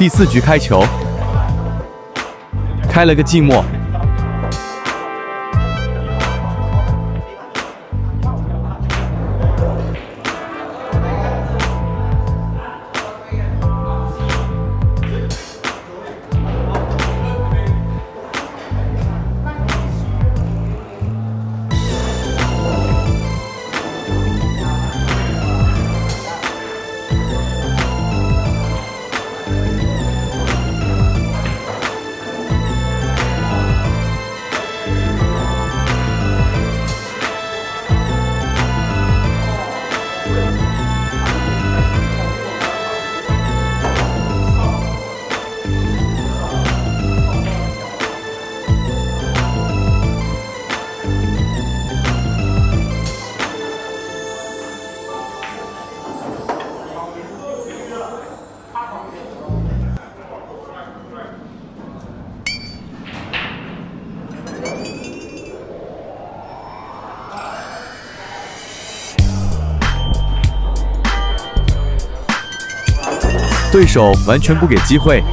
第四局开球，开了个寂寞。对手完全不给机会。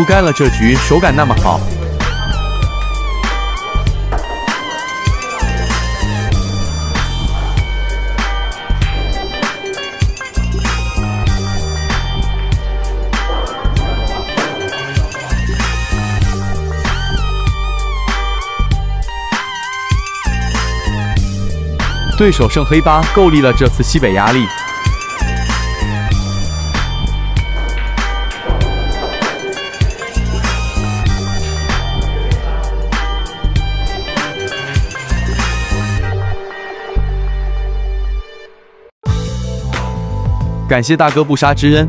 不干了这局，手感那么好。对手圣黑八够力了，这次西北压力。感谢大哥不杀之恩，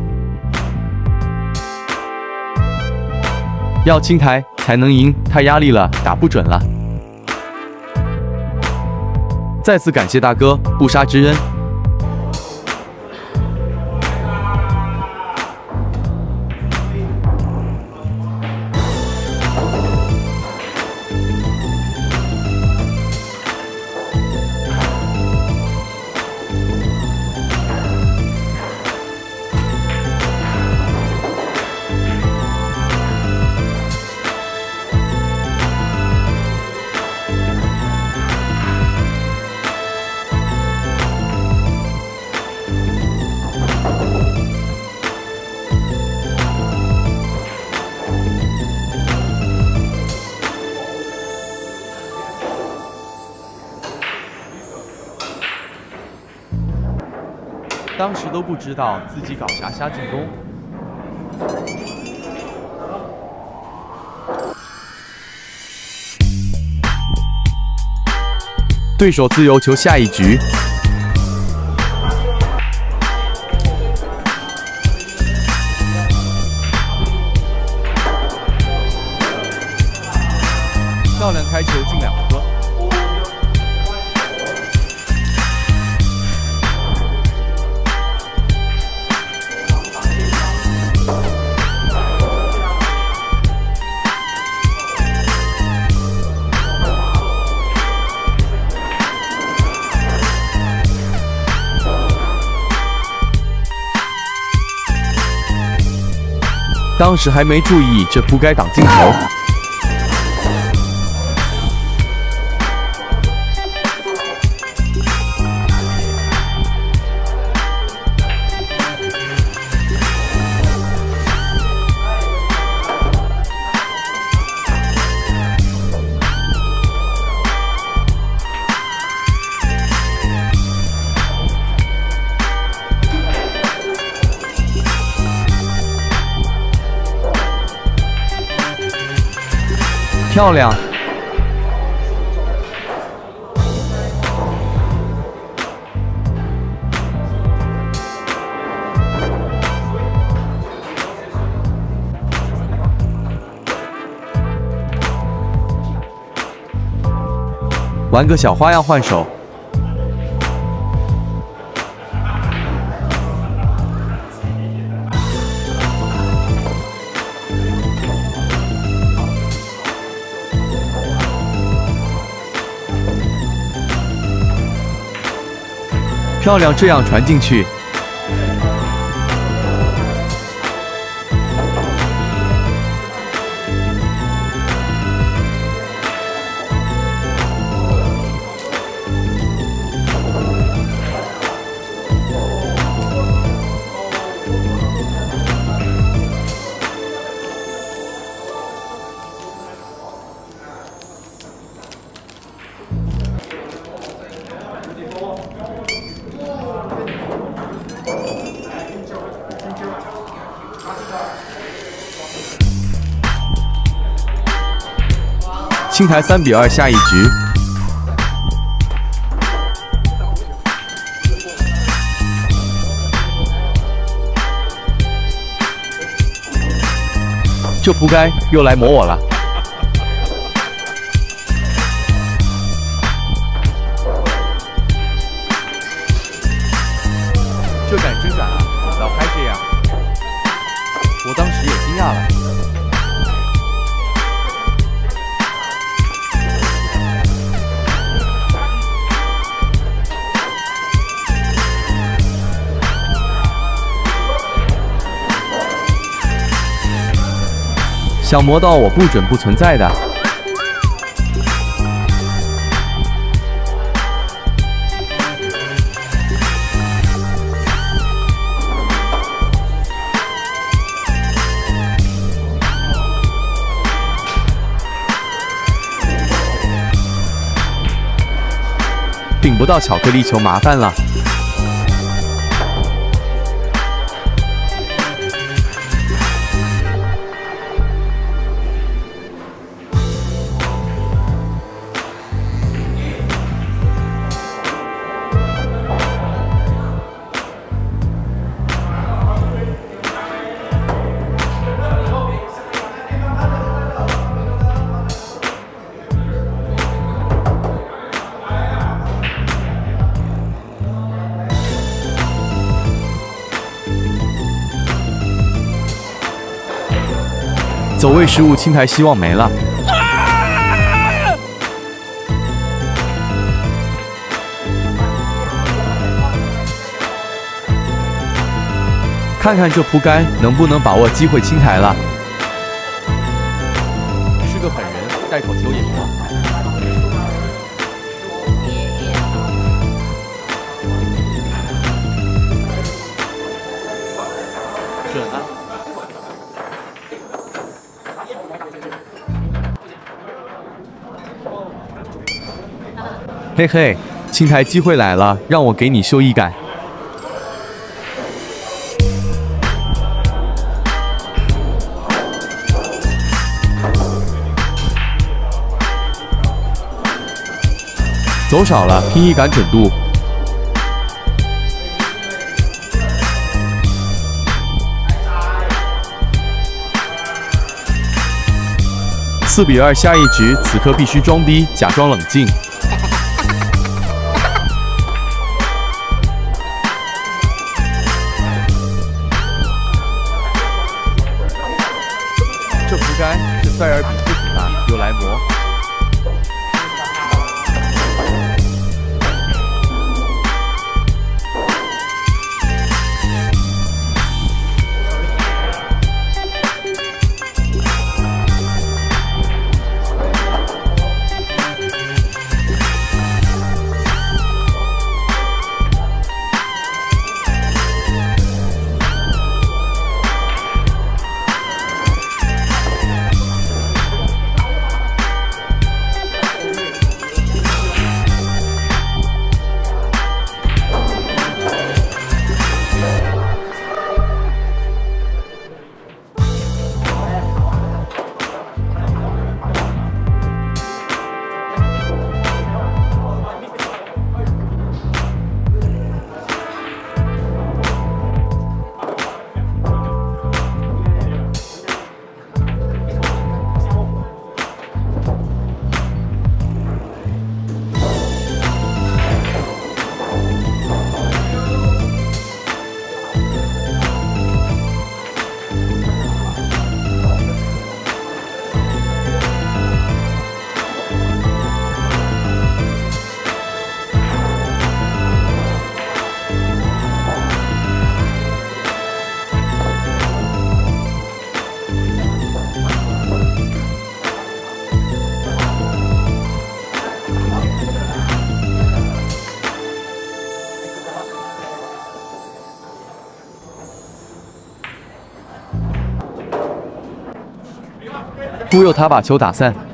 要清台才能赢，太压力了，打不准了。再次感谢大哥不杀之恩。当时都不知道自己搞啥瞎进攻，对手自由球下一局，当时还没注意，这不该挡镜头。漂亮。玩个小花样换手。漂亮，这样传进去。青台三比二，下一局。这扑街又来磨我了。想磨到我不准不存在的。顶不到巧克力球，麻烦了。走位失误，青台希望没了。看看这铺杆能不能把握机会清台了。是个狠人，带口球也磨。准嘿嘿，青台机会来了，让我给你秀一杆。走少了，拼一杆准度。四比二，下一局，此刻必须装逼，假装冷静。街是忽悠他把球打散。